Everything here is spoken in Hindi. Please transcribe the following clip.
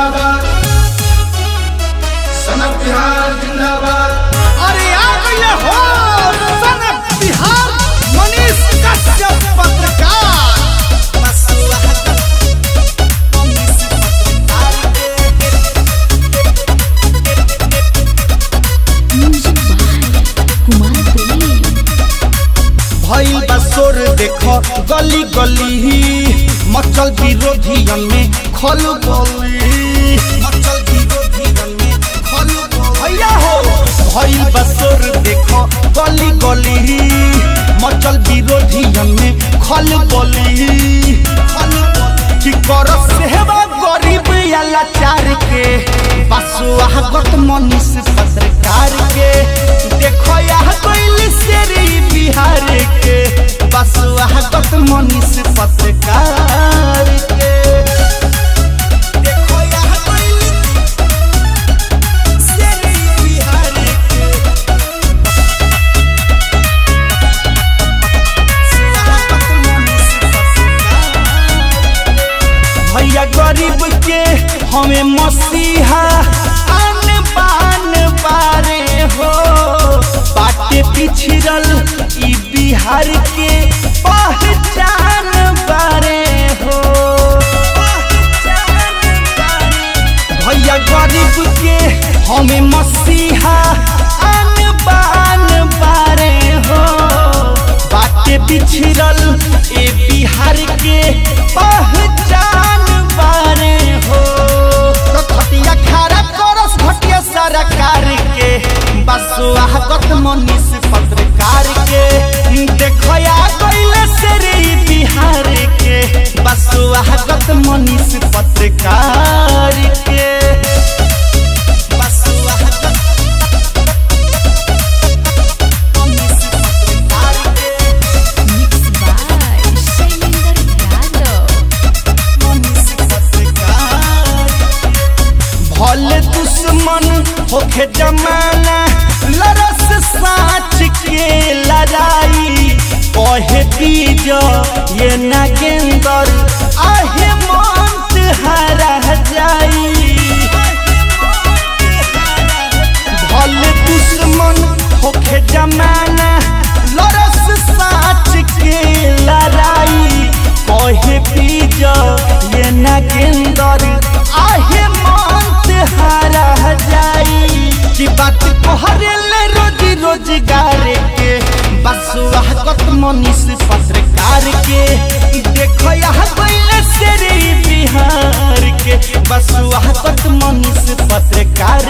जिंदाबाद। सनक बिहार जिंदाबाद। अरे आ गए हो बिहार मनीष कश्यप। पत्रकार भइल बा शोर देखो गली गली मचल विरोधियन में खल गली हमें मसीहा आन बान बारे हो। बाटे पिछड़ल बिहार के पहचान बारे हो। भैया गरीब के हमें मसीहा आन बान बारे हो। बाटे पिछड़ल ए बिहार के पहचान पत्रकार के से रे बिहार के बसुआगत मनीष पत्रकार के मनीष पत्रकार के मिक्स बाय शैलेंद्र यादव भले दुश्मन होखे जमाना yen na ken dor Bihar पत्र बसुआगत मनीष पत्रकार